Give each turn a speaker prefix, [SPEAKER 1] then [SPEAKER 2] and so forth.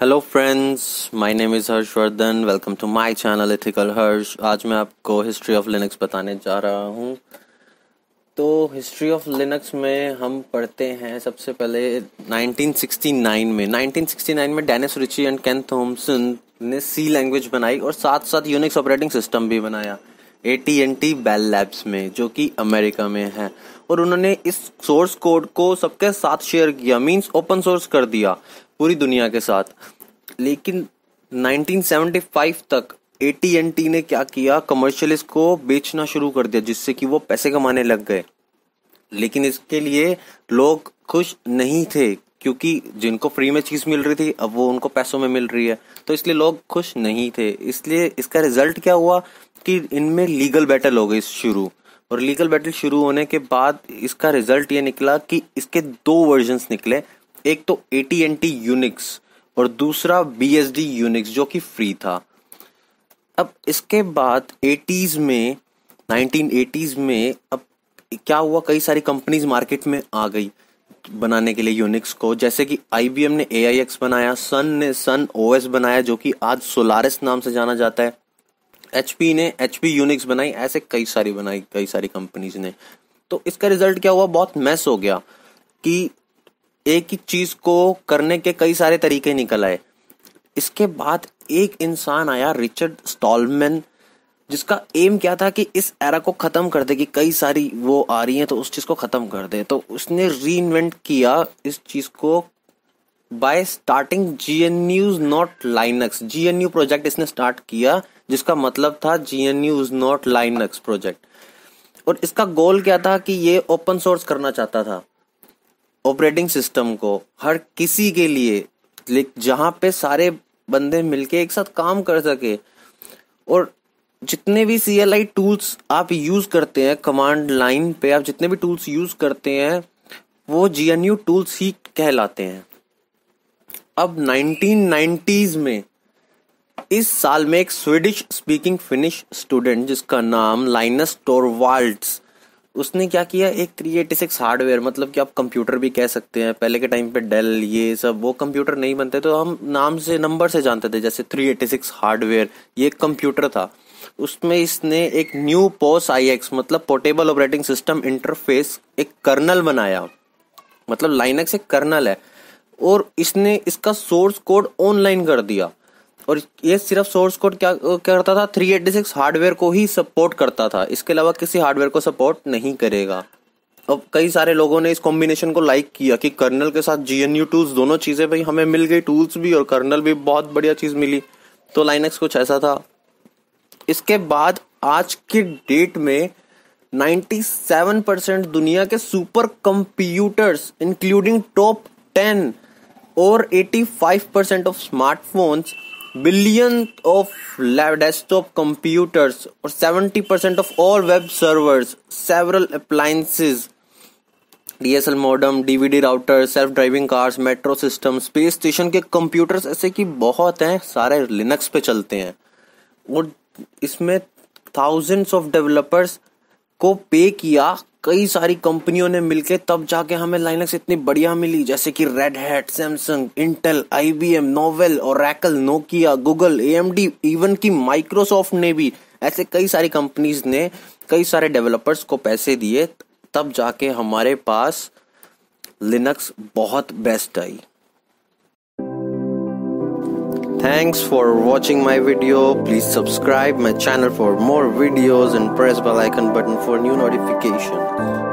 [SPEAKER 1] Hello friends my name is Harshvardhan welcome to my channel ethical Harsh आज मैं आपको history of Linux बताने जा रहा हूँ। तो हिस्ट्री ऑफ़ लिनक्स में हम पढ़ते हैं सबसे पहले 1969 में। 1969 में Dennis Ritchie and Ken Thompson ने सी लैंग्वेज बनाई और साथ साथ यूनिक्स ऑपरेटिंग सिस्टम भी बनाया। A T and T Bell Labs में, जो कि अमेरिका में है। और उन्होंने इस सोर्स कोड को सबके साथ शेयर किया मींस ओपन सोर्स कर दिया पूरी दुनिया के साथ। लेकिन 1975 तक AT&T ने क्या किया? कमर्शियल इसको बेचना शुरू कर दिया, जिससे कि वो पैसे कमाने लग गए। लेकिन इसके लिए लोग खुश नहीं थे, क्योंकि जिनको फ्री में चीज़ मिल रही थी, अब वो उनको पैसों में मिल रही है। तो इसलिए लोग खुश नहीं थे। इसलिए इसका रिज़ल्ट क्या हुआ कि इनमें लीगल बैटल हो गई शुरू। और लीगल बैटल शुरू होने के बाद इसका रिज़ल्ट ये निकला कि इसके दो वर्जन निकले। एक तो A T and T Unix और दूसरा बी एस डी यूनिक्स जो कि फ्री था। अब इसके बाद एटीज में नाइनटीन एटीज में अब क्या हुआ? कई सारी कंपनीज़ मार्केट में आ गई बनाने के लिए यूनिक्स को। जैसे कि आईबीएम ने एक्स बनाया सन ने सन ओ एस बनाया, जो कि आज सोलारिस नाम से जाना जाता है। एच पी ने एच पी यूनिक्स बनाई, ऐसे कई सारी बनाई, कई सारी कंपनीज़ ने। तो इसका रिज़ल्ट क्या हुआ? बहुत मैस हो गया कि एक ही चीज़ को करने के कई सारे तरीके निकल आए। इसके बाद एक इंसान आया रिचर्ड स्टॉलमैन जिसका एम क्या था कि इस एरा को खत्म कर दे कि कई सारी वो आ रही हैं तो उस चीज़ को खत्म कर दे। तो उसने री किया इस चीज़ को by starting G N U's not Linux G N U project इसने स्टार्ट किया, जिसका मतलब था G N U is not Linux project और इसका गोल क्या था कि ये ओपन सोर्स करना चाहता था? ऑपरेटिंग सिस्टम को, हर किसी के लिए जहाँ पे सारे बंदे मिलके एक साथ काम कर सके। और जितने भी सी एल आई टूल्स आप यूज़ करते हैं कमांड लाइन पे आप जितने भी टूल्स यूज़ करते हैं, वो जी एन यू टूल्स ही कहलाते हैं। अब 1990s में इस साल में एक स्वीडिश स्पीकिंग फिनिश स्टूडेंट जिसका नाम लाइनस टोरवाल्ड्स, उसने क्या किया? एक थ्री एटी सिक्स हार्डवेयर मतलब कि आप कंप्यूटर भी कह सकते हैं। पहले के टाइम पे डेल ये सब, वो कंप्यूटर नहीं बनते। तो हम नाम से नंबर से जानते थे, जैसे थ्री एटी सिक्स हार्डवेयर ये कंप्यूटर था। उसमें इसने एक न्यू पोस आई एक्स मतलब पोर्टेबल ऑपरेटिंग सिस्टम इंटरफेस एक कर्नल बनाया। मतलब लाइनक्स एक कर्नल है। और इसने इसका सोर्स कोड ऑनलाइन कर दिया। और ये सिर्फ़ सोर्स कोड क्या करता था? 386 हार्डवेयर को ही सपोर्ट करता था। इसके अलावा किसी हार्डवेयर को सपोर्ट नहीं करेगा। अब कई सारे लोगों ने इस कॉम्बिनेशन को लाइक किया कि कर्नल के साथ जीएनयू टूल्स दोनों चीज़ें भाई हमें मिल गई टूल्स भी और कर्नल भी बहुत बढ़िया चीज़ मिली। तो लाइनक्स कुछ ऐसा था। इसके बाद आज के डेट में 97 परसेंट दुनिया के सुपर कंप्यूटर्स इंक्लूडिंग टॉप 10 और 85 percent of smartphones billion of desktop computers or 70% of all web servers, several appliances DSL modem DVD router self driving cars metro system space station के computers ऐसे कि बहुत हैं, सारे Linux पे चलते हैं। और इसमें थाउजेंड्स ऑफ़ डेवलपर्स को पे किया, कई सारी कंपनियों ने मिलकर तब जाके हमें लाइनक्स इतनी बढ़िया मिली, जैसे कि Red Hat Samsung Intel IBM Novell और Oracle Nokia Google AMD even की माइक्रोसॉफ्ट ने भी ऐसे कई सारी कंपनीज़ ने कई सारे डेवलपर्स को पैसे दिए, तब जाके हमारे पास लिनक्स बहुत बेस्ट आई। Thanks for watching my video. Please subscribe my channel for more videos and press bell icon button for new notifications.